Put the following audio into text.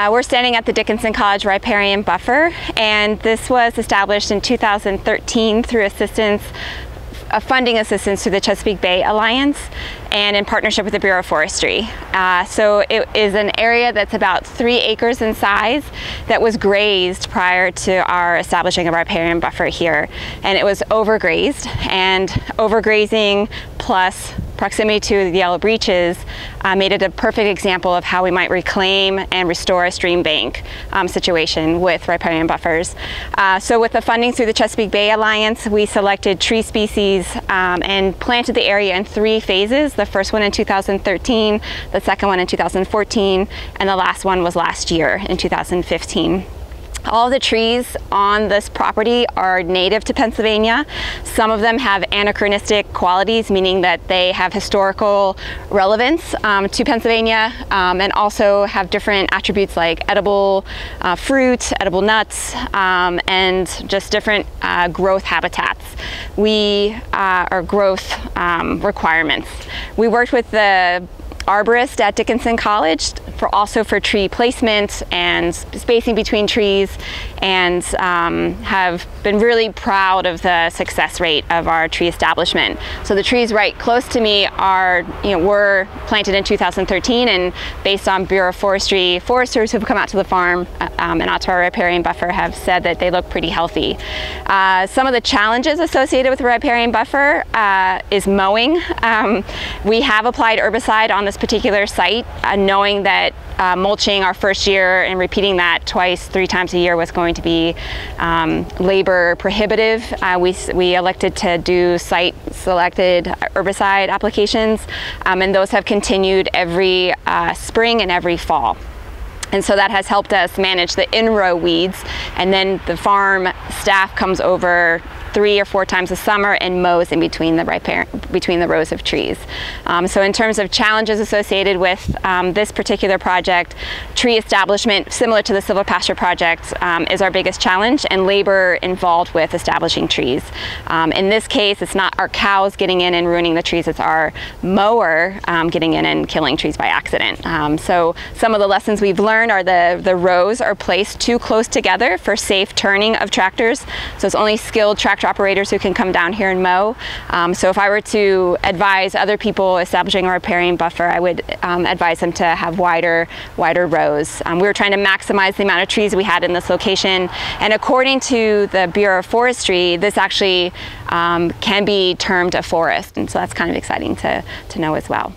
Uh, we're standing at the Dickinson College Riparian Buffer, and this was established in 2013 through assistance a funding assistance through the Chesapeake Bay Alliance and in partnership with the Bureau of Forestry. Uh, so it is an area that's about three acres in size that was grazed prior to our establishing a riparian buffer here. And it was overgrazed and overgrazing plus proximity to the Yellow Breeches uh, made it a perfect example of how we might reclaim and restore a stream bank um, situation with riparian buffers. Uh, so with the funding through the Chesapeake Bay Alliance, we selected tree species um, and planted the area in three phases. The first one in 2013, the second one in 2014, and the last one was last year in 2015. All the trees on this property are native to Pennsylvania. Some of them have anachronistic qualities, meaning that they have historical relevance um, to Pennsylvania um, and also have different attributes like edible uh, fruit, edible nuts, um, and just different uh, growth habitats. We, uh, or growth um, requirements. We worked with the arborist at Dickinson College for also for tree placement and spacing between trees and um, have been really proud of the success rate of our tree establishment. So the trees right close to me are, you know, were planted in 2013 and based on Bureau of Forestry, foresters who've come out to the farm uh, um, and out to our riparian buffer have said that they look pretty healthy. Uh, some of the challenges associated with the riparian buffer uh, is mowing. Um, we have applied herbicide on this particular site uh, knowing that uh, mulching our first year and repeating that twice, three times a year was going to be um, labor prohibitive. Uh, we, we elected to do site selected herbicide applications um, and those have continued every uh, spring and every fall. And so that has helped us manage the in-row weeds and then the farm staff comes over three or four times a summer and mows in between the between the rows of trees. Um, so in terms of challenges associated with um, this particular project, tree establishment, similar to the silvopasture project, um, is our biggest challenge and labor involved with establishing trees. Um, in this case, it's not our cows getting in and ruining the trees, it's our mower um, getting in and killing trees by accident. Um, so some of the lessons we've learned are the, the rows are placed too close together for safe turning of tractors. So it's only skilled tractor tractor operators who can come down here and mow. Um, so if I were to advise other people establishing a riparian buffer, I would um, advise them to have wider, wider rows. Um, we were trying to maximize the amount of trees we had in this location. And according to the Bureau of Forestry, this actually um, can be termed a forest. And so that's kind of exciting to, to know as well.